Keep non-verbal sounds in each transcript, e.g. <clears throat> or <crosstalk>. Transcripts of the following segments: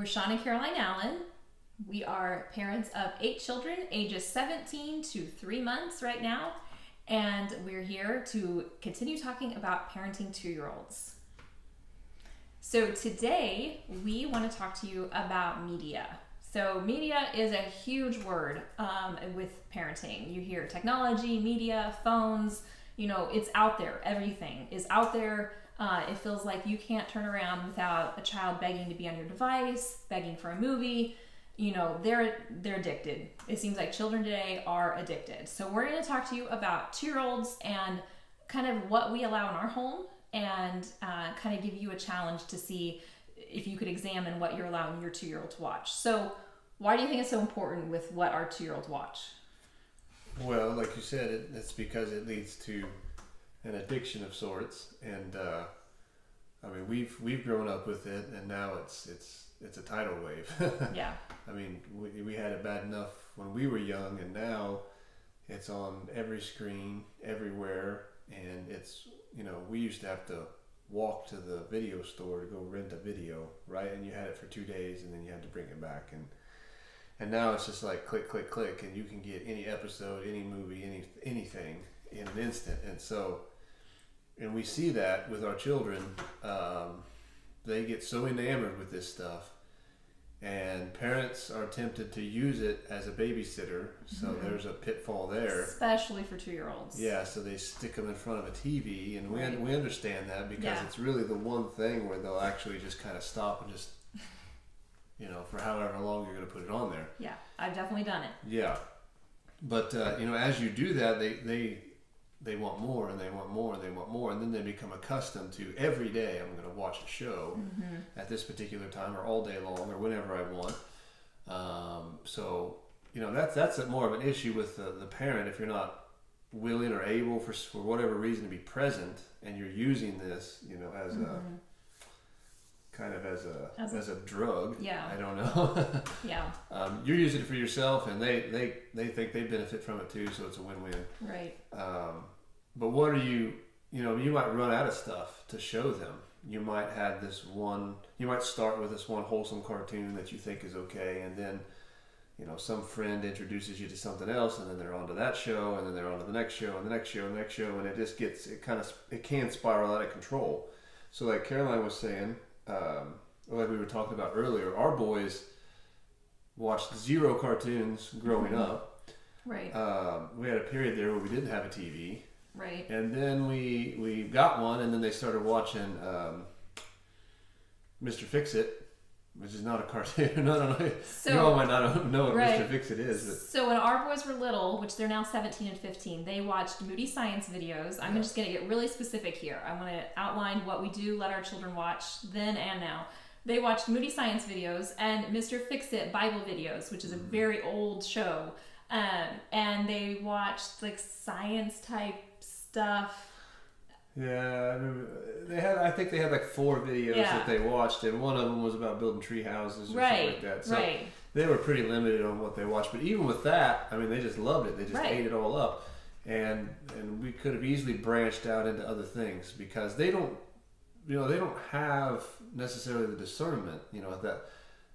we're Sean and Caroline Allen. We are parents of eight children, ages 17 to three months right now, and we're here to continue talking about parenting two year olds. So, today we want to talk to you about media. So, media is a huge word um, with parenting. You hear technology, media, phones, you know, it's out there. Everything is out there. Uh, it feels like you can't turn around without a child begging to be on your device, begging for a movie. You know, they're they're addicted. It seems like children today are addicted. So we're going to talk to you about two-year-olds and kind of what we allow in our home, and uh, kind of give you a challenge to see if you could examine what you're allowing your two-year-old to watch. So, why do you think it's so important with what our two-year-olds watch? Well, like you said, it, it's because it leads to an addiction of sorts, and uh, I mean we've we've grown up with it, and now it's it's it's a tidal wave. <laughs> yeah. I mean we we had it bad enough when we were young, and now it's on every screen, everywhere, and it's you know we used to have to walk to the video store to go rent a video, right? And you had it for two days, and then you had to bring it back, and and now it's just like click, click, click, and you can get any episode, any movie, any anything in an instant. And so, and we see that with our children. Um, they get so enamored with this stuff, and parents are tempted to use it as a babysitter. So Mhm. there's a pitfall there. Especially for two-year-olds. Yeah, so they stick them in front of a TV, and we, Right. we understand that because Yeah. it's really the one thing where they'll actually just kind of stop and just, you know, for however long you're going to put it on there. Yeah, I've definitely done it. Yeah, but uh, you know, as you do that, they they they want more and they want more and they want more, and then they become accustomed to every day I'm going to watch a show Mm-hmm. at this particular time or all day long or whenever I want. Um, so you know that's that's a more of an issue with the, the parent if you're not willing or able for for whatever reason to be present and you're using this you know as a Mhm. Kind of as a As as a- drug. Yeah. I don't know. <laughs> Yeah, um, you're using it for yourself, and they, they, they think they benefit from it too, so it's a win-win. right. Um, but what are you? You know, you might run out of stuff to show them. You might have this one. You might start with this one wholesome cartoon that you think is okay, and then, you know, some friend introduces you to something else, and then they're on to that show, and then they're on to the next show, and the next show, and the next show, and it just gets it kind of it can spiral out of control. So, like Caroline was saying, um, like we were talking about earlier, our boys watched zero cartoons growing Mhm. up. Right. Um, we had a period there where we didn't have a TV, Right. and then we we got one, and then they started watching um, Mr. Fix It, which is not a cartoon. I don't know. So- you all might not <laughs> know what Right. Mr. Fix It is, but So when our boys were little, which they're now 17 and 15, they watched Moody Science videos. I'm Yeah. just going to get really specific here. I want to outline what we do let our children watch then and now. They watched Moody Science videos and Mr. Fix It Bible videos, which is a Mm-hmm. very old show. Um, and they watched like science type stuff. Yeah, I remember they had. I think they had like four videos Yeah. that they watched, and one of them was about building tree houses or Right. something like that. So right. they were pretty limited on what they watched. But even with that, I mean, they just loved it. They just Right. ate it all up, and and we could have easily branched out into other things because they don't, you know, they don't have necessarily the discernment, you know, at that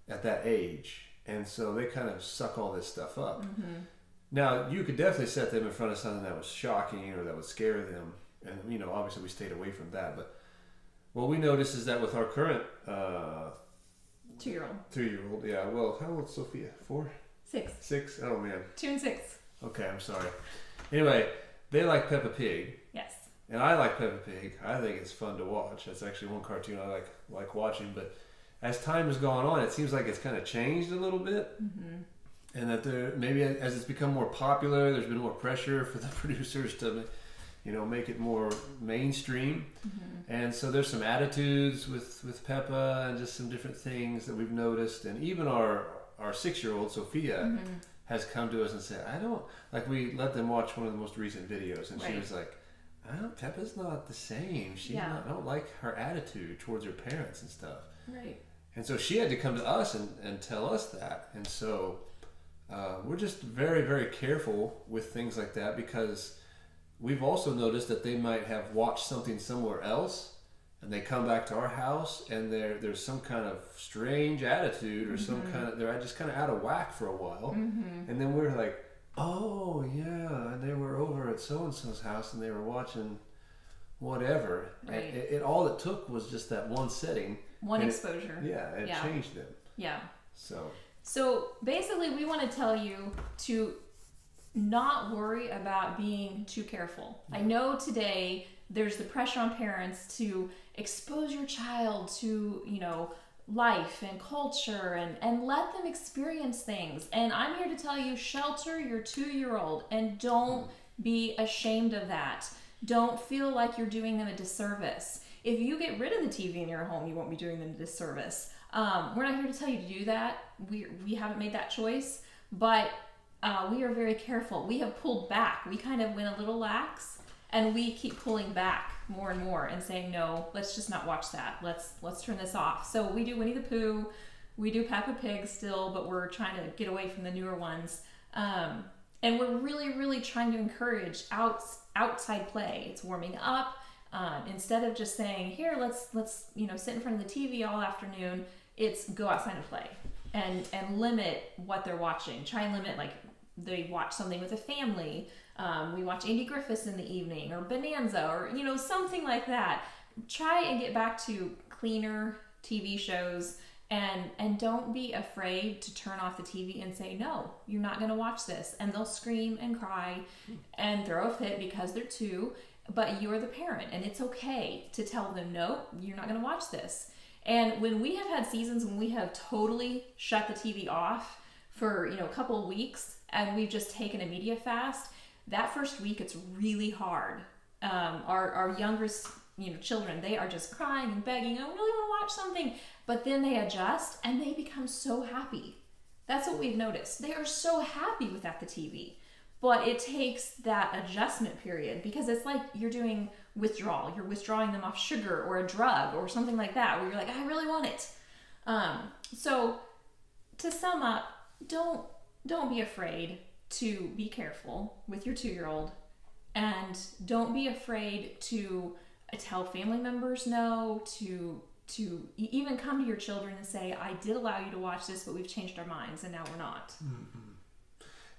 at that age, and so they kind of suck all this stuff up. Mm-hmm. Now, you could definitely set them in front of something that was shocking or that would scare them, and you know, obviously we stayed away from that. But what we noticed is that with our current uh, Two year old. two-year-old, yeah, well, how old Sophia? Four. Six. Six? Oh man. Two and six. Okay, I'm sorry. Anyway, they like Peppa Pig, Yes. and I like Peppa Pig. I think it's fun to watch. That's actually one cartoon I like like watching. But as time has gone on, it seems like it's kind of changed a little bit, Mm-hmm. and that there maybe as it's become more popular, there's been more pressure for the <laughs> producers to, you know, make it more mainstream. Mm-hmm. And so there's some attitudes with with Peppa and just some different things that we've noticed, and even our our six year old Sophia Mm-hmm. has come to us and said, I don't like we let them watch one of the most recent videos and she was like, I don't, Peppa's not the same. She Yeah. not, I don't like her attitude towards her parents and stuff. Right. And so she had to come to us and, and tell us that. And so uh, we're just very, very careful with things like that because we've also noticed that they might have watched something somewhere else and they come back to our house and there there's some kind of strange attitude or some kind of they're just kind of out of whack for a while Mm-hmm. and then we're like oh yeah and they were over at so and so's house and they were watching whatever And Right. it, it all it took was just that one setting One And it- exposure. yeah it Yeah. changed them yeah. so So basically, we want to tell you to not worry about being too careful. I know today there's the pressure on parents to expose your child to, you know, life and culture and, and let them experience things. And I'm here to tell you shelter your two year old and don't be ashamed of that. Don't feel like you're doing them a disservice. If you get rid of the TV in your home, you won't be doing them a disservice. Um, we're not here to tell you to do that. We, we haven't made that choice, but uh, we are very careful. We have pulled back. We kind of went a little lax, and we keep pulling back more and more and saying, no, let's just not watch that. Let's let's turn this off. So we do Winnie the Pooh, we do Peppa Pig still, but we're trying to get away from the newer ones. Um, and we're really, really trying to encourage out, outside play. It's warming up. Um, instead of just saying, "Here, let's let's you know sit in front of the TV all afternoon," it's go outside and play and and limit what they're watching. Try and limit like they watch something with a family. Um, we watch Andy Griffiths in the evening or Bonanza or you know something like that. Try and get back to cleaner TV shows and and don't be afraid to turn off the TV and say no, you're not going to watch this. And they'll scream and cry and throw a fit because they're two, but you're the parent and it's okay to tell them no, you're not going to watch this. And when we have had seasons when we have totally shut the TV off for, you know, a couple weeks and we've just taken a media fast, that first week it's really hard. Um, our, our youngest, you know, children, they are just crying and begging, I really want to watch something. But then they adjust and they become so happy. That's what we've noticed. They are so happy without the TV. But it takes that adjustment period because it's like you're doing withdrawal. You're withdrawing them off sugar or a drug or something like that where you're like, I really want it. Um, so to sum up, don't don't be afraid to be careful with your two year old and don't be afraid to tell family members no to to even come to your children and say i did allow you to watch this but we've changed our minds and now we're not.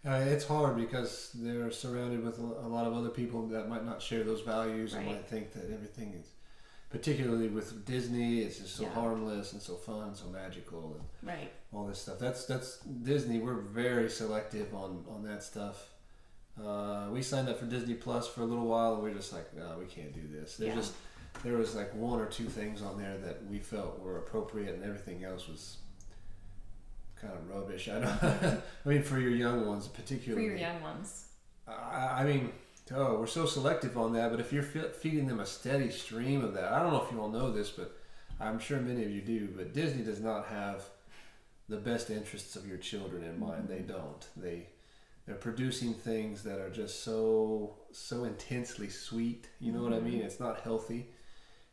Uh, it's hard because they're surrounded with a a lot of other people that might not share those values and might think that everything is, particularly with Disney, it's just so Yeah. harmless and so fun, so magical, and right all this stuff. That's that's Disney. We're very selective on on that stuff. Uh, we signed up for Disney Plus for a little while, and we are just like, no, we can't do this. There's Yeah. just there was like one or two things on there that we felt were appropriate, and everything else was kind of rubbish. I don't. <laughs> I mean, for your young ones, particularly. for your young ones I, I mean, oh, we're so selective on that. But if you're feeding them a steady stream of that, I don't know if you all know this, but I'm sure many of you do. But Disney does not have the best interests of your children in mind. They don't. They they're producing things that are just so so intensely sweet. You know what I mean? It's not healthy.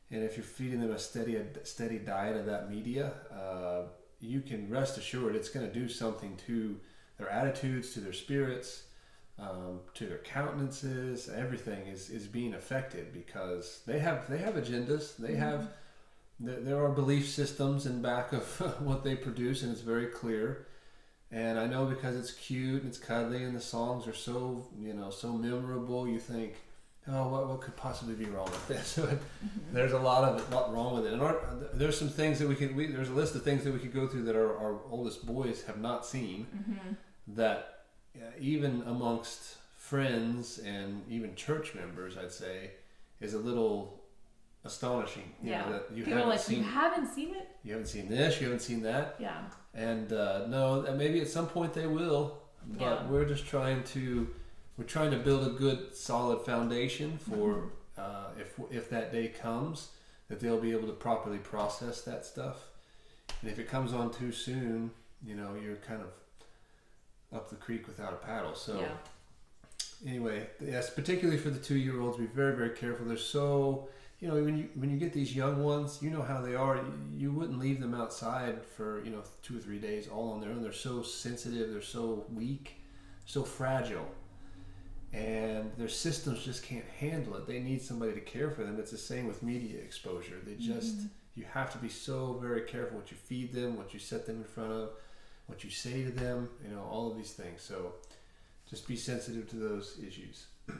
And if you're feeding them a steady a steady diet of that media, uh, you can rest assured it's going to do something to their attitudes, to their spirits, um, to their countenances. Everything is, is being affected because they have they have agendas. They have th- there are belief systems in back of <laughs> what they produce, and it's very clear. And I know because it's cute and it's cuddly, and the songs are so you know so memorable. You think, oh, what what could possibly be wrong with this? <laughs> there's a lot of lot wrong with it. And our, there's some things that we could. We, there's a list of things that we could go through that our, our oldest boys have not seen. That uh, even amongst friends and even church members, I'd say, is a little astonishing. You yeah know, that you people are haven't like seen. you haven't seen it you haven't seen this. You haven't seen that. yeah And uh, no, and maybe at some point they will, but Yeah. we're just trying to we're trying to build a good solid foundation for Mm-hmm. uh, if if that day comes that they'll be able to properly process that stuff. And if it comes on too soon, you know, you're kind of up the creek without a paddle. So yeah. anyway, yes, particularly for the two year olds, be very very careful. They're so you know when you when you get these young ones, you know how they are. You, you wouldn't leave them outside for you know two or three days all on their own. They're so sensitive. They're so weak, so fragile. And their systems just can't handle it. They need somebody to care for them. It's the same with media exposure. They just, mm-hmm. you have to be so very careful what you feed them, what you set them in front of what you say to them, you know, all of these things. So just be sensitive to those issues. <clears throat>